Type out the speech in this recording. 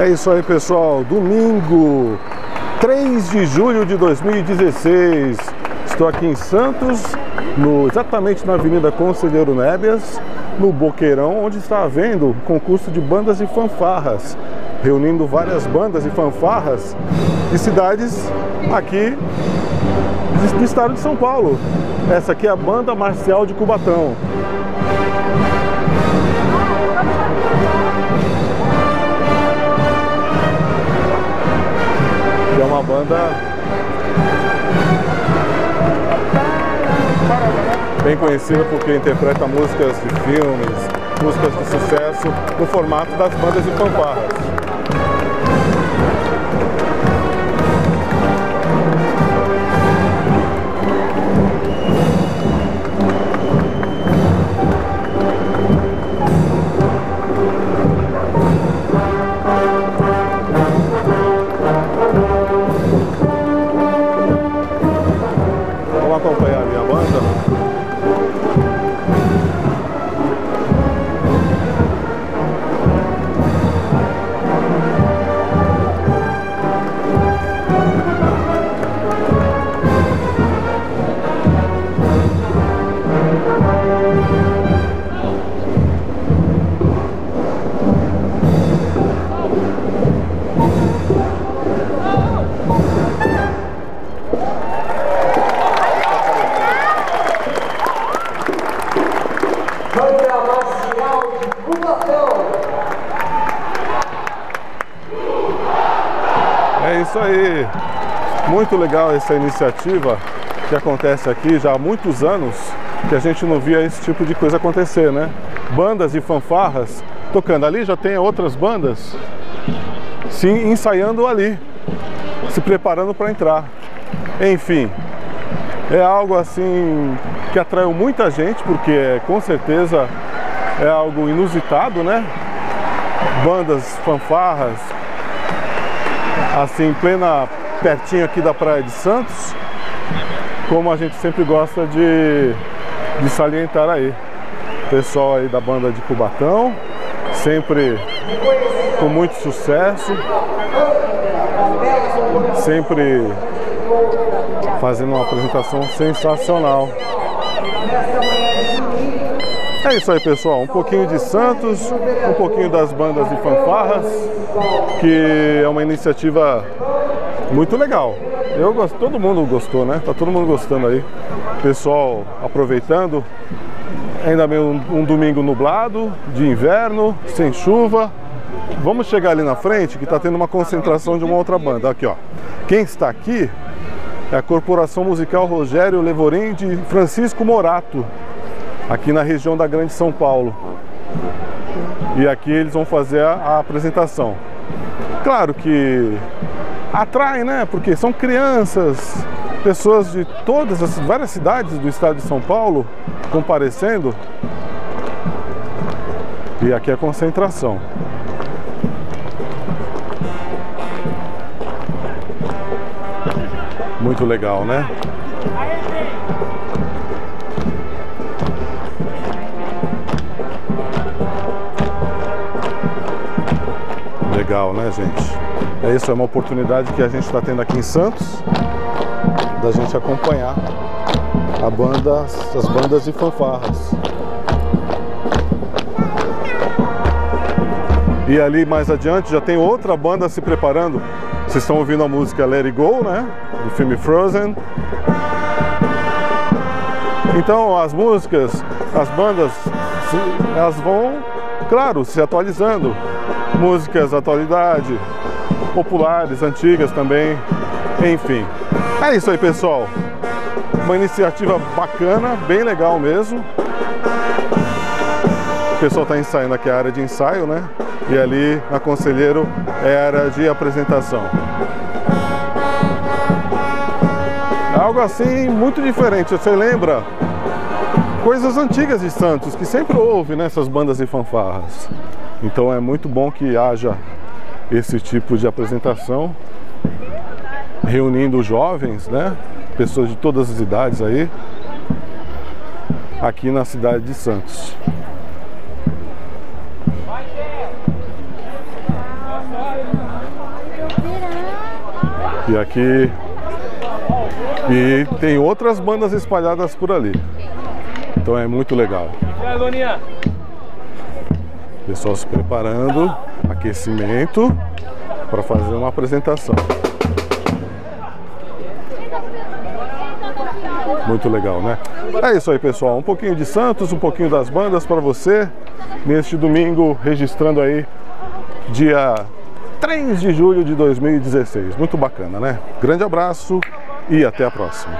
É isso aí, pessoal. Domingo, 3 de julho de 2016. Estou aqui em Santos, no, exatamente na Avenida Conselheiro Nébias, no Boqueirão, onde está havendo concurso de bandas e fanfarras, reunindo várias bandas e fanfarras de cidades aqui do estado de São Paulo. Essa aqui é a Banda Marcial de Cubatão. Conhecida porque interpreta músicas de filmes, músicas de sucesso no formato das bandas e fanfarras. Acompanhar a minha banda? Isso aí. Muito legal essa iniciativa que acontece aqui já há muitos anos que a gente não via esse tipo de coisa acontecer, né? Bandas e fanfarras tocando ali, já tem outras bandas se ensaiando ali, se preparando para entrar. Enfim, é algo assim que atraiu muita gente porque com certeza é algo inusitado, né? Bandas, fanfarras, assim, plena pertinho aqui da Praia de Santos, como a gente sempre gosta de, de salientar aí. Pessoal aí da banda de Cubatão, sempre com muito sucesso, sempre fazendo uma apresentação sensacional. É isso aí, pessoal. Um pouquinho de Santos, um pouquinho das bandas de fanfarras, que é uma iniciativa muito legal. Eu gosto, todo mundo gostou, né? Tá todo mundo gostando aí. Pessoal aproveitando. Ainda bem um, um domingo nublado, de inverno, sem chuva. Vamos chegar ali na frente que está tendo uma concentração de uma outra banda. Aqui, ó. Quem está aqui é a Corporação Musical Rogério Levorim de Francisco Morato, aqui na região da Grande São Paulo. E aqui eles vão fazer a, a apresentação. Claro que atrai, né? Porque são crianças, pessoas de todas as várias cidades do estado de São Paulo comparecendo. E aqui é a concentração. Muito legal, né? Legal, né, gente? É isso, é uma oportunidade que a gente está tendo aqui em Santos da gente acompanhar a banda, as bandas e fanfarras. E ali mais adiante já tem outra banda se preparando. Vocês estão ouvindo a música Let It Go, né? Do filme Frozen. Então as músicas, as bandas, elas vão, claro, se atualizando. Músicas da atualidade, populares, antigas também, enfim. É isso aí, pessoal. Uma iniciativa bacana, bem legal mesmo. O pessoal está ensaiando aqui a área de ensaio, né? E ali na Conselheiro é a área de apresentação. Algo assim muito diferente. Você lembra coisas antigas de Santos que sempre houve nessas bandas e fanfarras. Então é muito bom que haja esse tipo de apresentação reunindo jovens, né? Pessoas de todas as idades aí aqui na cidade de Santos. E aqui e tem outras bandas espalhadas por ali. Então é muito legal. Pessoal se preparando, aquecimento para fazer uma apresentação. Muito legal, né? É isso aí, pessoal. Um pouquinho de Santos, um pouquinho das bandas para você neste domingo, registrando aí dia 3 de julho de 2016. Muito bacana, né? Grande abraço e até a próxima.